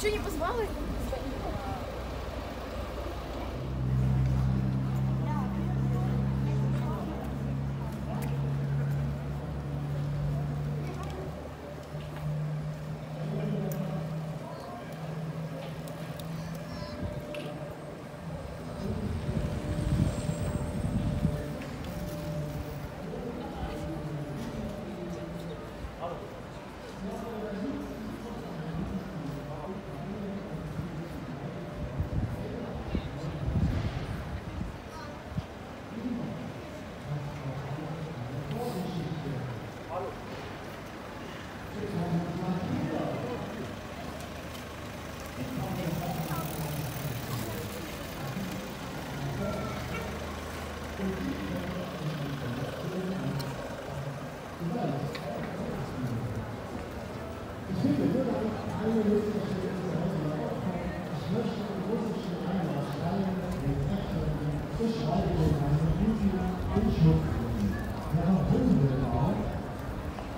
Что, не позвала?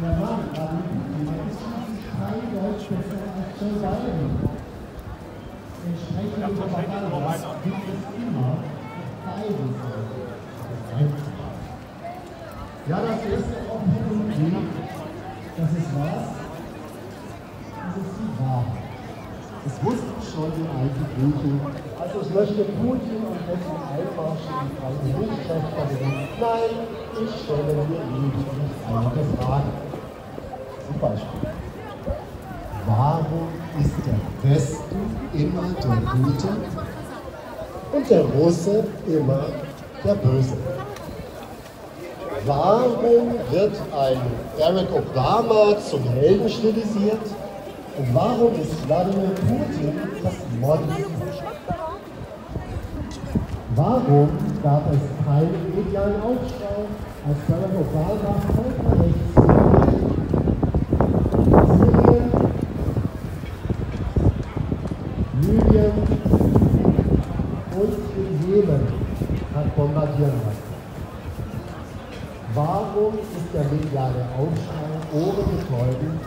Der Mann, Vladimir Putin, der ist schließlich frei Deutsch besser als Joe Biden. Entsprechende Propaganda gibt es immer auf beiden Seiten. Ja, das erste Offensiv, das ist was? Das ist die Wahrheit. Das wussten schon die alten Griechen. Also ich möchte Putin und dessen Einmarsch in die Freie Milchschaft verbinden. Nein, ich stelle mir lediglich eine Frage. Zum Beispiel, warum ist der Westen immer der Gute und der Russe immer der Böse? Warum wird ein Barack Obama zum Helden stilisiert? Und warum ist Wladimir Putin das Monster? Warum gab es keinen medialen Aufschrei, als Barack Obama völkerrechts Syrien, Libyen und den Jemen hat bombardieren lassen? Warum ist der mediale Aufschrei ohrenbetäubend, wenn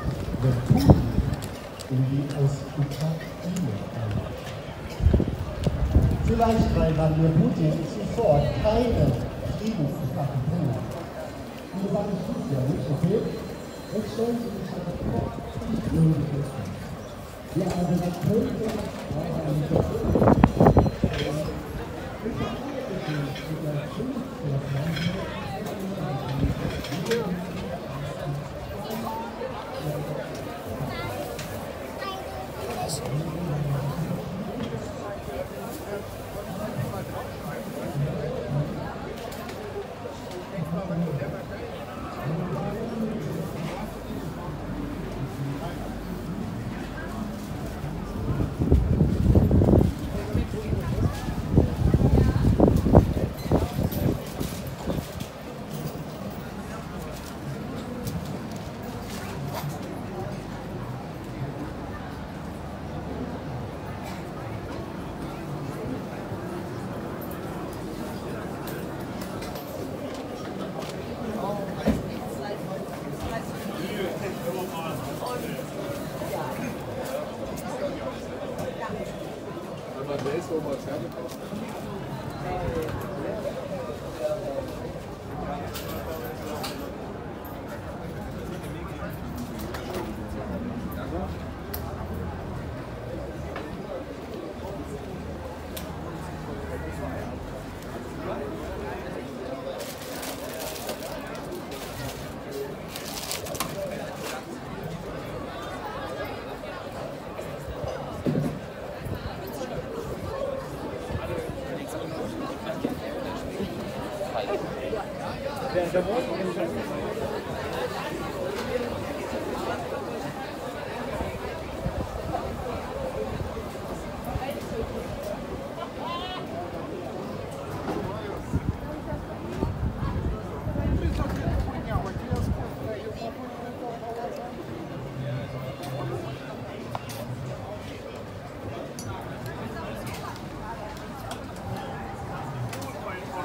Vielleicht, weil Vladimir Putin zuvor keine Friedensetappen bringt. Ich tue es ja nicht, okay? Jetzt stellen Sie sich das vor, ich würde das. Ja, also das könnte auch ein mit der Schulzeit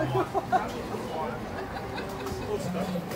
Ha ha ha! Danke,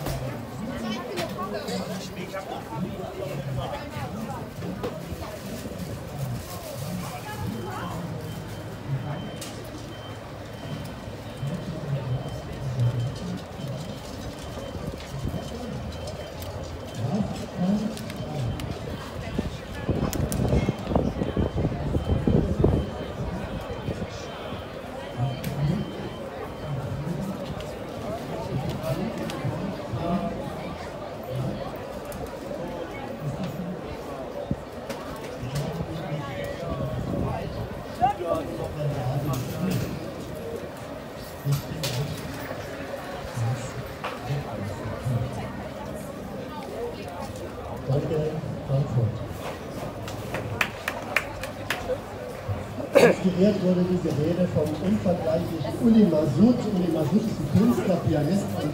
Inspiriert wurde diese Rede vom unvergleichlichen Uli Masud. Uli Masud ist ein Künstler, Pianist und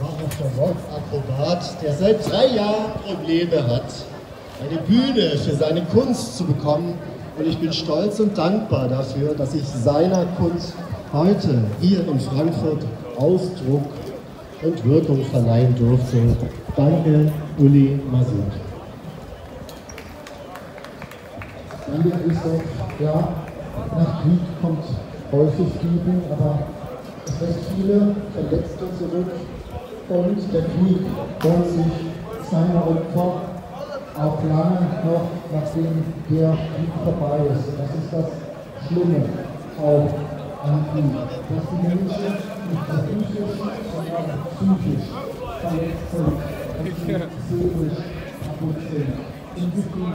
wahrhafter Rockakrobat, der seit drei Jahren Probleme hat, eine Bühne für seine Kunst zu bekommen. Und ich bin stolz und dankbar dafür, dass ich seiner Kunst heute hier in Frankfurt Ausdruck und Wirkung verleihen durfte. Danke, Uli Masud. Danke, Christoph. Ja, nach Krieg kommt häufig Frieden, aber es lässt viele Verletzte zurück und der Krieg holt sich seine Opfer auch lange noch, nachdem der Krieg vorbei ist. Das ist das Schlimme auch an Krieg, dass die Menschen nicht physisch, sondern psychisch verletzt sind und sie seelisch kaputt sind. In Gefühl